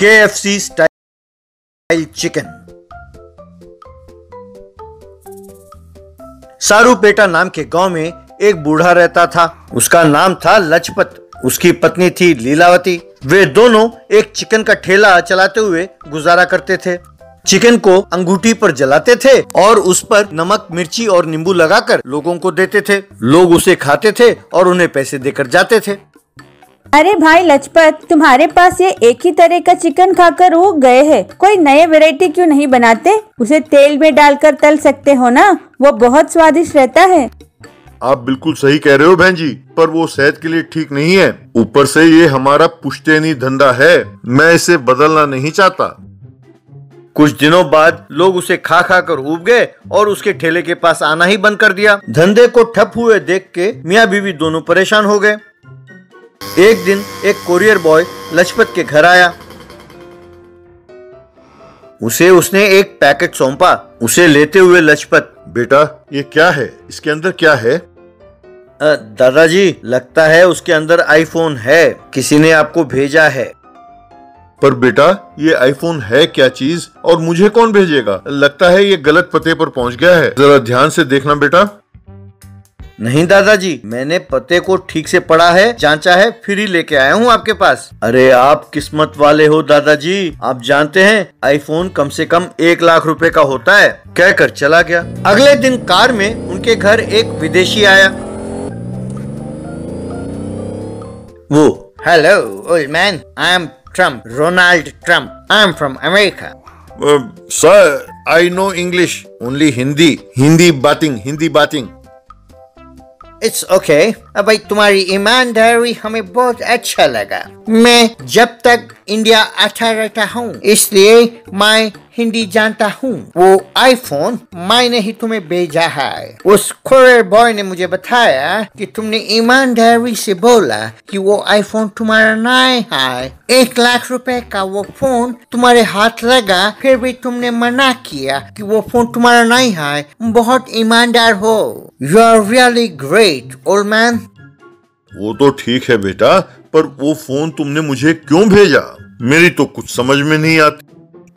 KFC style chicken Sarupeta नाम के गाँव में एक बूढ़ा रहता था। उसका नाम था लजपत। उसकी पत्नी थी लीलावती। वे दोनों एक चिकन का ठेला चलाते हुए गुजारा करते थे। चिकन को अंगूठी पर जलाते थे और उस पर नमक, मिर्ची और नींबू लगाकर लोगों को देते थे। लोग उसे खाते थे और उन्हें पैसे देकर जाते थे। अरे भाई लजपत तुम्हारे पास ये एक ही तरह का चिकन खाकर वो गए हैं। कोई नए वैरायटी क्यों नहीं बनाते? उसे तेल में डालकर तल सकते हो ना? वो बहुत स्वादिष्ट रहता है। आप बिल्कुल सही कह रहे हो बहन जी पर वो सेहत के लिए ठीक नहीं है। ऊपर से ये हमारा पुश्तैनी धंधा है। मैं इसे बदलना नहीं चाहता। कुछ दिनों बाद लोग उसे खा खा कर उब गए और उसके ठेले के पास आना ही बंद कर दिया। धंधे को ठप हुए देख के मियाँ बीवी दोनों परेशान हो गए। एक दिन एक कोरियर बॉय लजपत के घर आया। उसे उसने एक पैकेट सौंपा। उसे लेते हुए लजपत, बेटा, ये क्या है? इसके अंदर क्या है? दादाजी, लगता है उसके अंदर आईफोन है। किसी ने आपको भेजा है। पर बेटा, ये आईफोन है क्या चीज़? और मुझे कौन भेजेगा? लगता है ये गलत पते पर पहुँच गया है। जरा ध्यान से देखना बेटा। नहीं दादाजी, मैंने पते को ठीक से पढ़ा है, जांचा है, फिर ही लेके आया हूँ आपके पास। अरे आप किस्मत वाले हो दादाजी, आप जानते हैं आईफोन कम से कम एक लाख रुपए का होता है। कहकर चला गया। अगले दिन कार में उनके घर एक विदेशी आया। वो, hello old man I am Trump Ronald Trump I am from America sir I know English only Hindi Hindi बातिंग Hindi बातिंग इट्स ओके अब भाई तुम्हारी ईमानदारी हमें बहुत अच्छा लगा मैं जब तक इंडिया आता रहता हूँ इसलिए मैं हिंदी जानता हूँ वो आईफोन मैंने ही तुम्हें भेजा है उस कोरियर बॉय ने मुझे बताया कि तुमने ईमानदारी से बोला कि वो आईफोन तुम्हारा नहीं है एक लाख रुपए का वो फ़ोन तुम्हारे हाथ लगा फिर भी तुमने मना किया कि वो फ़ोन तुम्हारा नहीं है बहुत ईमानदार हो you are really great old man वो तो ठीक है बेटा पर वो फ़ोन तुमने मुझे क्यों भेजा? मेरी तो कुछ समझ में नहीं आती।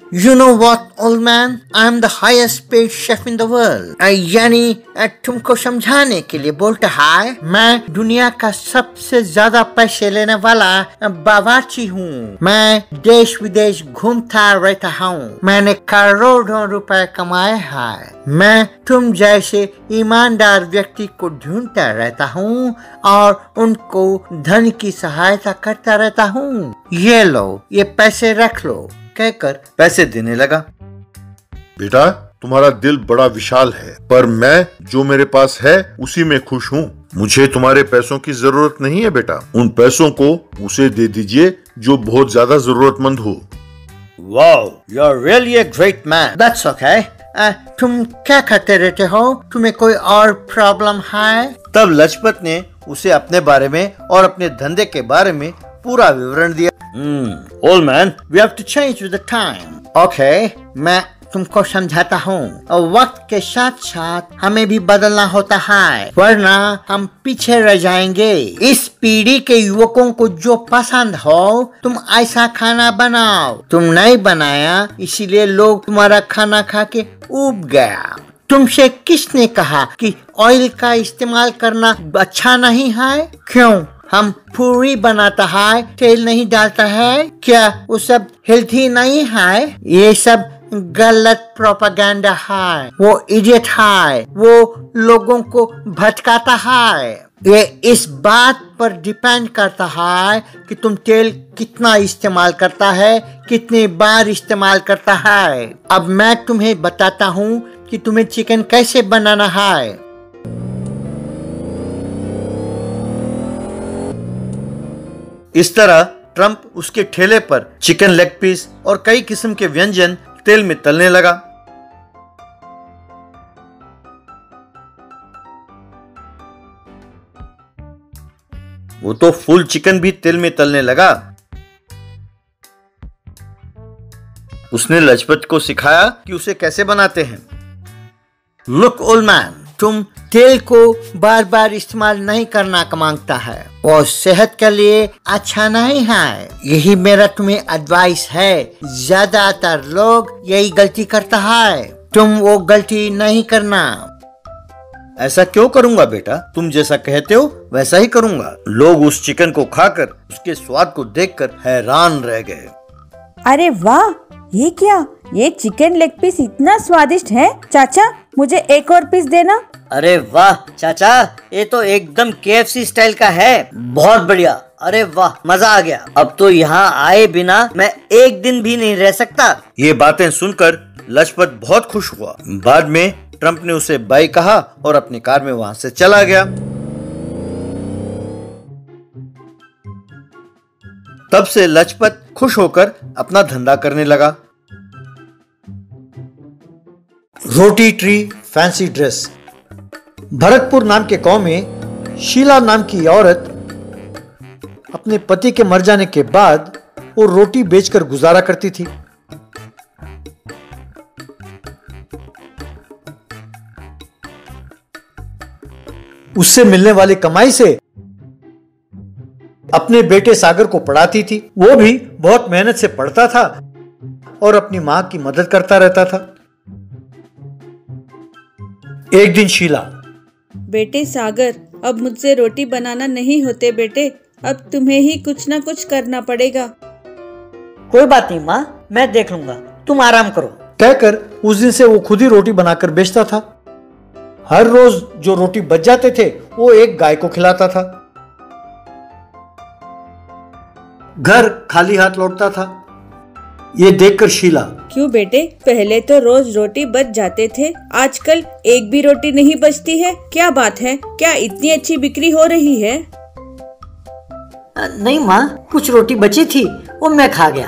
You know what, old man? I'm the highest paid chef in the world. Uh, यानी uh, तुमको समझाने के लिए बोलता है मैं दुनिया का सबसे ज़्यादा पैसे लेने वाला uh, बावर्ची हूँ। मैं देश विदेश घूमता रहता हूँ। मैंने करोड़ों रुपए कमाए हैं। मैं तुम जैसे ईमानदार व्यक्ति को ढूंढता रहता हूँ और उनको धन की सहायता करता रहता हूँ। ये लो ये पैसे रख लो। कहकर पैसे देने लगा। बेटा तुम्हारा दिल बड़ा विशाल है पर मैं जो मेरे पास है उसी में खुश हूँ। मुझे तुम्हारे पैसों की ज़रूरत नहीं है बेटा। उन पैसों को उसे दे दीजिए जो बहुत ज़्यादा जरूरतमंद हो। Wow, you're really a great man. That's okay. Uh, तुम क्या करते रहते हो? तुम्हें कोई और प्रॉब्लम है? तब लजपत ने उसे अपने बारे में और अपने धंधे के बारे में पूरा विवरण दिया। Old man we have to change with the time okay मैं तुमको समझाता हूँ। और वक्त के साथ साथ हमें भी बदलना होता है वरना हम पीछे रह जाएँगे। इस पीढ़ी के युवकों को जो पसंद हो तुम ऐसा खाना बनाओ। तुम नहीं बनाया इसीलिए लोग तुम्हारा खाना खा के उब गया। तुमसे किसने कहा कि ऑयल का इस्तेमाल करना अच्छा नहीं है? क्यों? हम पूरी बनाता है, तेल नहीं डालता है, क्या वो सब हेल्थी नहीं है? ये सब गलत प्रोपागेंडा है। वो इडियट है। वो लोगों को भटकाता है। ये इस बात पर डिपेंड करता है कि तुम तेल कितना इस्तेमाल करता है, कितनी बार इस्तेमाल करता है। अब मैं तुम्हें बताता हूँ कि तुम्हें चिकन कैसे बनाना है। इस तरह ट्रंप उसके ठेले पर चिकन लेग पीस और कई किस्म के व्यंजन तेल में तलने लगा। वो तो फुल चिकन भी तेल में तलने लगा। उसने लजपत को सिखाया कि उसे कैसे बनाते हैं। लुक ओल्ड मैन तुम तेल को बार बार इस्तेमाल नहीं करना का माँगता है। वो सेहत के लिए अच्छा नहीं है। यही मेरा तुम्हें एडवाइस है। ज़्यादातर लोग यही गलती करता है। तुम वो गलती नहीं करना। ऐसा क्यों करूँगा बेटा? तुम जैसा कहते हो वैसा ही करूँगा। लोग उस चिकन को खाकर उसके स्वाद को देखकर हैरान रह गए। अरे वाह! ये क्या? ये चिकन लेग पीस इतना स्वादिष्ट है? चाचा मुझे एक और पीस देना? अरे वाह चाचा ये तो एकदम केएफसी स्टाइल का है। बहुत बढ़िया। अरे वाह मज़ा आ गया। अब तो यहाँ आए बिना मैं एक दिन भी नहीं रह सकता। ये बातें सुनकर लजपत बहुत खुश हुआ। बाद में ट्रंप ने उसे बाई कहा और अपनी कार में वहाँ से चला गया। तब से लजपत खुश होकर अपना धंधा करने लगा। रोटी ट्री, फैंसी ड्रेस। भरतपुर नाम के गाँव में शीला नाम की औरत अपने पति के मर जाने के बाद वो रोटी बेचकर गुजारा करती थी। उससे मिलने वाली कमाई से अपने बेटे सागर को पढ़ाती थी। वो भी बहुत मेहनत से पढ़ता था और अपनी माँ की मदद करता रहता था। एक दिन शीला। बेटे सागर अब मुझसे रोटी बनाना नहीं होते बेटे। अब तुम्हें ही कुछ ना कुछ करना पड़ेगा। कोई बात नहीं माँ मैं देख लूँगा। तुम आराम करो। कहकर उस दिन से वो खुद ही रोटी बनाकर बेचता था। हर रोज जो रोटी बच जाते थे वो एक गाय को खिलाता था। घर खाली हाथ लौटता था। ये देखकर शीला क्यों बेटे? पहले तो रोज रोटी बच जाते थे। आजकल एक भी रोटी नहीं बचती है। क्या बात है? क्या इतनी अच्छी बिक्री हो रही है? नहीं माँ कुछ रोटी बची थी वो मैं खा गया।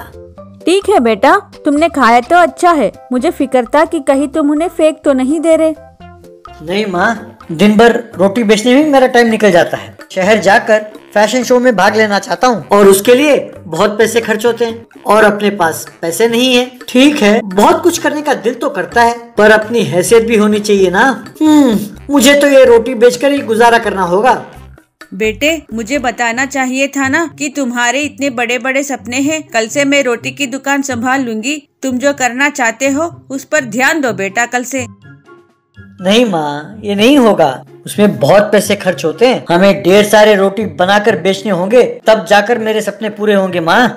ठीक है बेटा तुमने खाया तो अच्छा है। मुझे फ़िक्र था कि कहीं तुम उन्हें फेंक तो नहीं दे रहे। नहीं माँ दिन भर रोटी बेचने में मेरा टाइम निकल जाता है। शहर जाकर फ़ैशन शो में भाग लेना चाहता हूँ। और उसके लिए बहुत पैसे खर्च होते हैं। और अपने पास पैसे नहीं है। ठीक है बहुत कुछ करने का दिल तो करता है पर अपनी हैसियत भी होनी चाहिए ना। हम्म, मुझे तो ये रोटी बेचकर ही गुजारा करना होगा। बेटे मुझे बताना चाहिए था ना कि तुम्हारे इतने बड़े बड़े सपने हैं। कल से मैं रोटी की दुकान संभाल लूँगी। तुम जो करना चाहते हो उस पर ध्यान दो बेटा कल से। नहीं माँ ये नहीं होगा। उसमें बहुत पैसे खर्च होते हैं। हमें ढेर सारे रोटी बनाकर बेचने होंगे तब जाकर मेरे सपने पूरे होंगे माँ।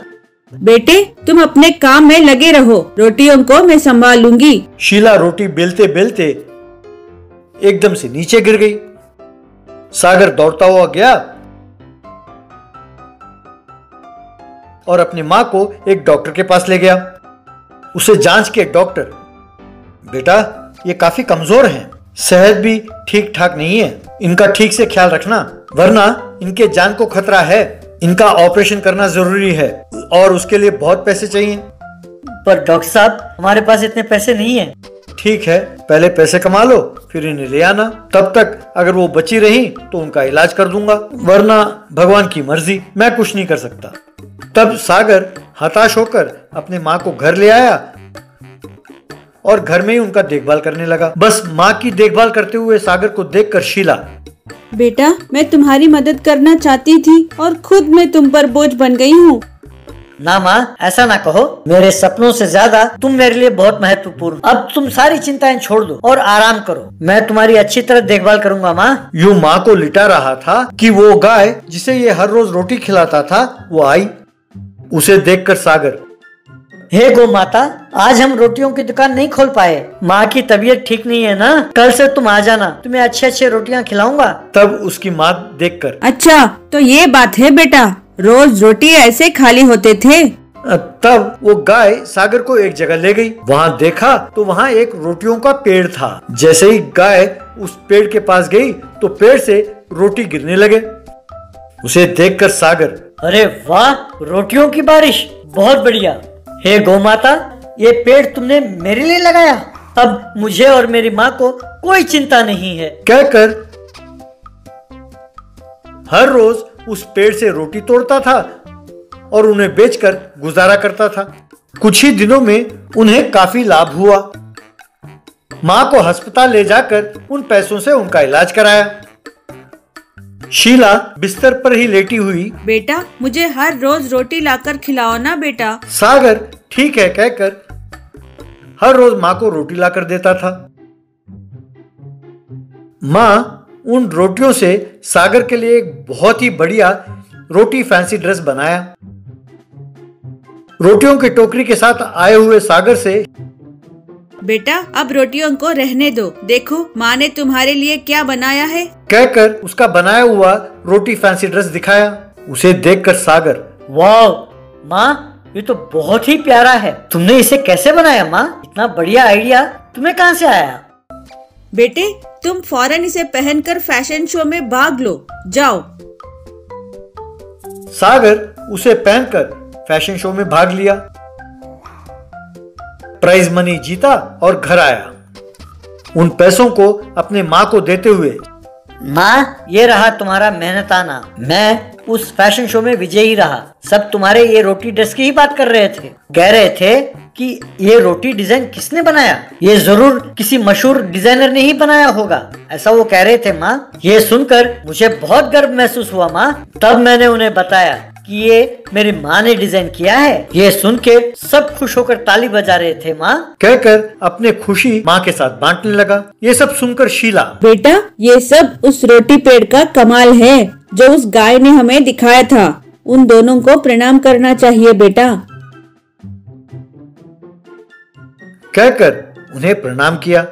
बेटे तुम अपने काम में लगे रहो। रोटियों को मैं संभाल लूँगी। शीला रोटी बेलते बेलते एकदम से नीचे गिर गई। सागर दौड़ता हुआ गया और अपनी माँ को एक डॉक्टर के पास ले गया। उसे जाँच के डॉक्टर बेटा ये काफ़ी कमज़ोर हैं। सेहत भी ठीक ठाक नहीं है। इनका ठीक से ख्याल रखना वरना इनके जान को खतरा है। इनका ऑपरेशन करना ज़रूरी है और उसके लिए बहुत पैसे चाहिए। पर डॉक्टर साहब हमारे पास इतने पैसे नहीं है। ठीक है पहले पैसे कमा लो फिर इन्हें ले आना। तब तक अगर वो बची रही तो उनका इलाज कर दूँगा वरना भगवान की मर्ज़ी मैं कुछ नहीं कर सकता। तब सागर हताश होकर अपने माँ को घर ले आया और घर में ही उनका देखभाल करने लगा। बस माँ की देखभाल करते हुए सागर को देखकर शीला। बेटा मैं तुम्हारी मदद करना चाहती थी और खुद मैं तुम पर बोझ बन गई हूँ। ना माँ ऐसा ना कहो। मेरे सपनों से ज़्यादा तुम मेरे लिए बहुत महत्वपूर्ण। अब तुम सारी चिंताएँ छोड़ दो और आराम करो। मैं तुम्हारी अच्छी तरह देखभाल करूँगा माँ। यू माँ को लिटा रहा था कि वो गाय जिसे ये हर रोज रोटी खिलाता था वो आई। उसे देखकर सागर हे गो माता आज हम रोटियों की दुकान नहीं खोल पाए। माँ की तबीयत ठीक नहीं है ना? कल से तुम आ जाना तुम्हें अच्छे अच्छे रोटियाँ खिलाऊँगा। तब उसकी माँ देख कर अच्छा तो ये बात है बेटा रोज रोटी ऐसे खाली होते थे? तब वो गाय सागर को एक जगह ले गई। वहाँ देखा तो वहाँ एक रोटियों का पेड़ था। जैसे ही गाय उस पेड़ के पास गई तो पेड़ से रोटी गिरने लगे। उसे देखकर सागर अरे वाह रोटियों की बारिश बहुत बढ़िया। हे गौ माता ये पेड़ तुमने मेरे लिए लगाया? अब मुझे और मेरी माँ को कोई चिंता नहीं है। कहकर हर रोज उस पेड़ से रोटी तोड़ता था और उन्हें बेचकर गुजारा करता था। कुछ ही दिनों में उन्हें काफ़ी लाभ हुआ। माँ को अस्पताल ले जाकर उन पैसों से उनका इलाज कराया। शीला बिस्तर पर ही लेटी हुई। बेटा मुझे हर रोज रोटी लाकर खिलाओ ना बेटा। सागर ठीक है कहकर हर रोज माँ को रोटी लाकर देता था। माँ उन रोटियों से सागर के लिए एक बहुत ही बढ़िया रोटी फैंसी ड्रेस बनाया। रोटियों की टोकरी के साथ आए हुए सागर से बेटा अब रोटियों को रहने दो। देखो माँ ने तुम्हारे लिए क्या बनाया है? कहकर उसका बनाया हुआ रोटी फैंसी ड्रेस दिखाया। उसे देखकर सागर वाह माँ ये तो बहुत ही प्यारा है। तुमने इसे कैसे बनाया माँ? इतना बढ़िया आइडिया तुम्हें कहाँ से आया? बेटे तुम फ़ौरन इसे पहनकर फ़ैशन शो में भाग लो। जाओ। सागर उसे पहनकर फ़ैशन शो में भाग लिया। प्राइज मनी जीता और घर आया। उन पैसों को अपने माँ को देते हुए माँ? ये रहा तुम्हारा मेहनताना। मैं? उस फ़ैशन शो में विजयी रहा। सब तुम्हारे ये रोटी ड्रेस की ही बात कर रहे थे। कह रहे थे कि ये रोटी डिज़ाइन किसने बनाया? ये ज़रूर किसी मशहूर डिज़ाइनर ने ही बनाया होगा। ऐसा वो कह रहे थे माँ। ये सुनकर मुझे बहुत गर्व महसूस हुआ माँ। तब मैंने उन्हें बताया कि ये मेरी माँ ने डिज़ाइन किया है। ये सुन के सब खुश होकर ताली बजा रहे थे माँ। कहकर अपने खुशी माँ के साथ बांटने लगा। ये सब सुनकर शीला बेटा ये सब उस रोटी पेड़ का कमाल है जो उस गाय ने हमें दिखाया था। उन दोनों को प्रणाम करना चाहिए बेटा। कहकर उन्हें प्रणाम किया।